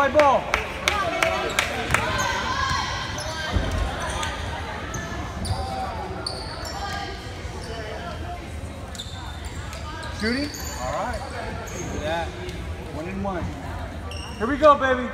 White ball. Shooting? All right. Look at that. One and one. Here we go, baby.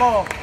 Ball.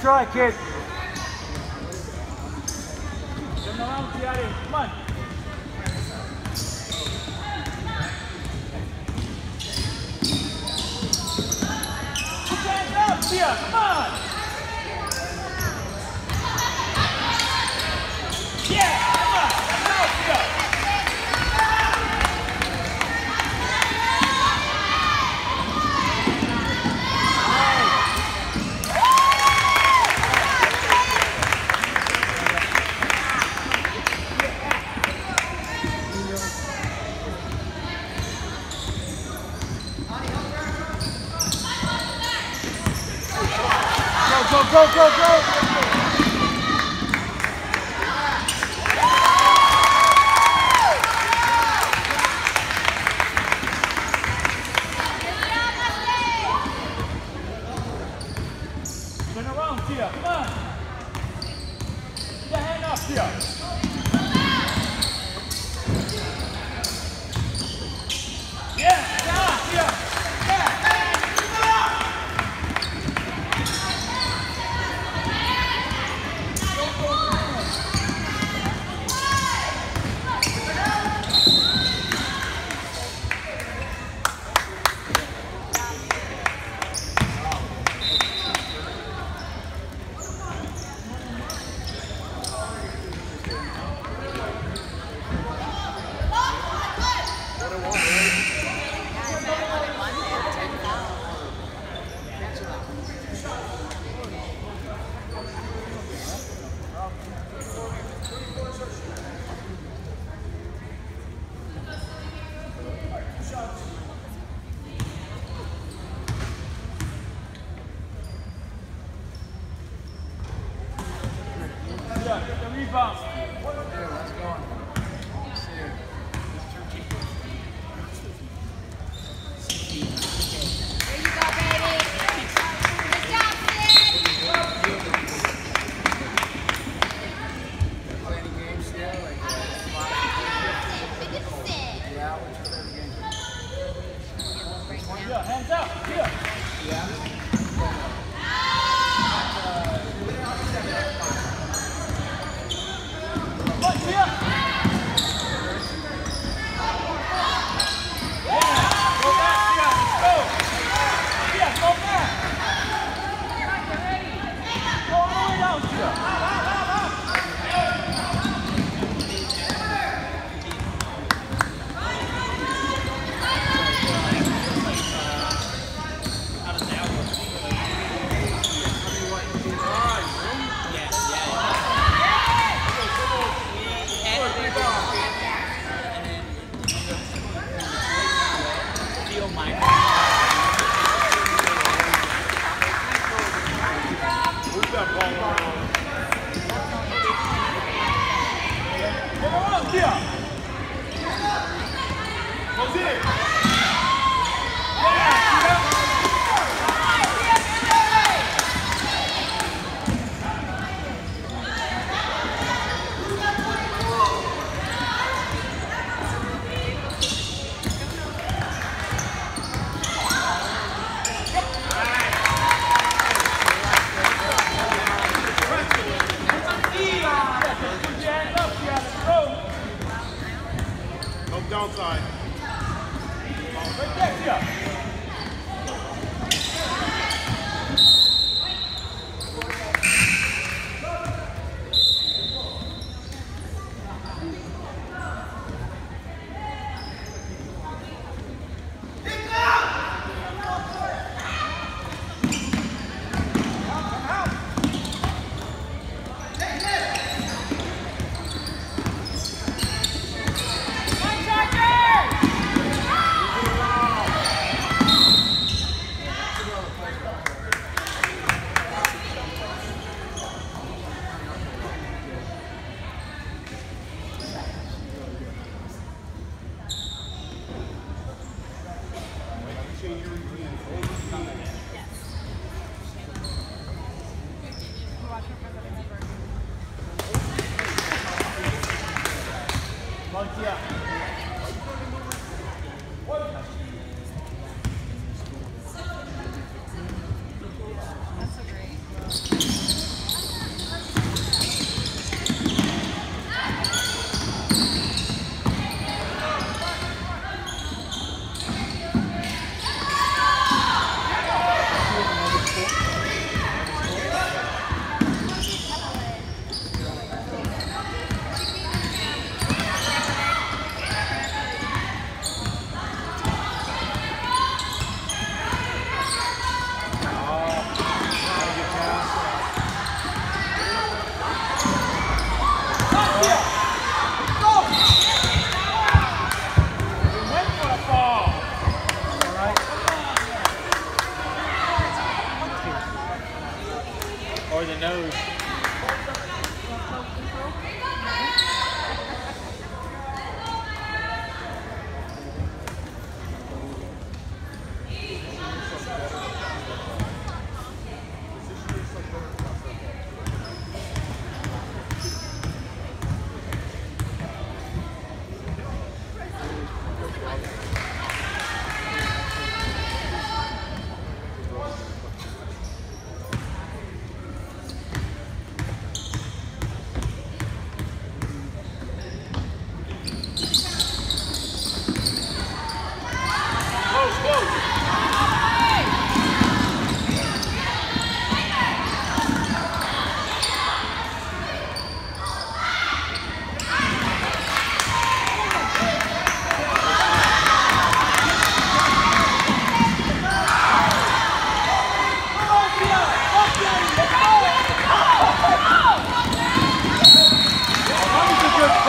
Try, kid. Come on. Put your hands up. downside. Right there, yeah.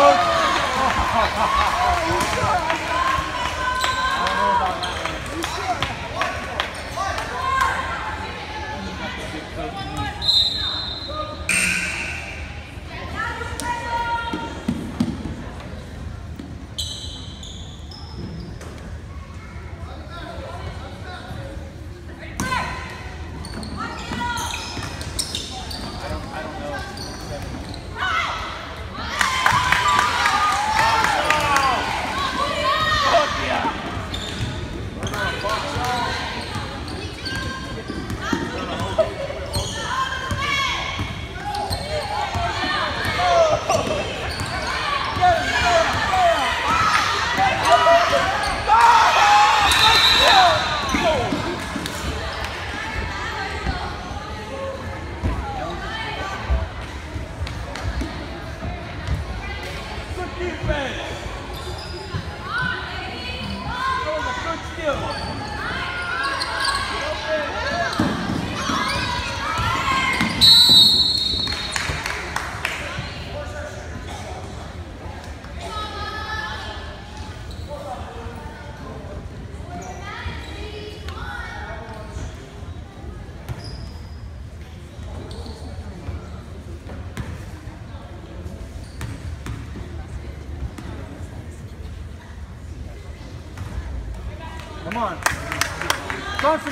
Oh,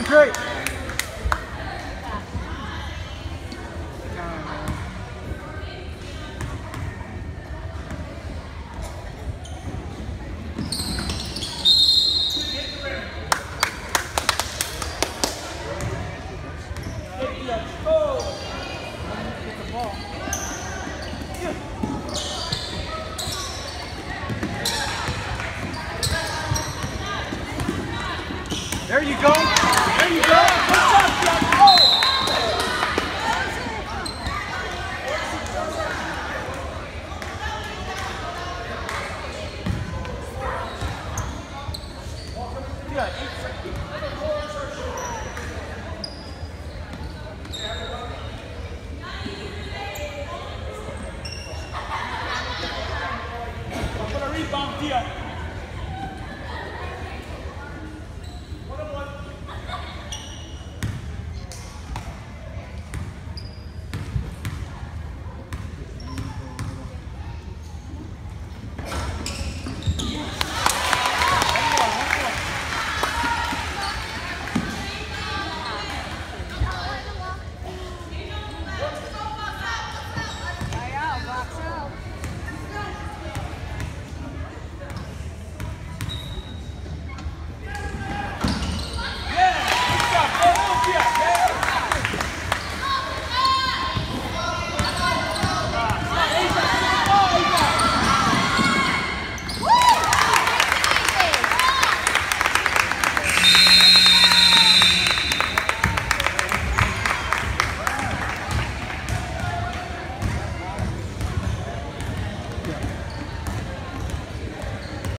Concentrate.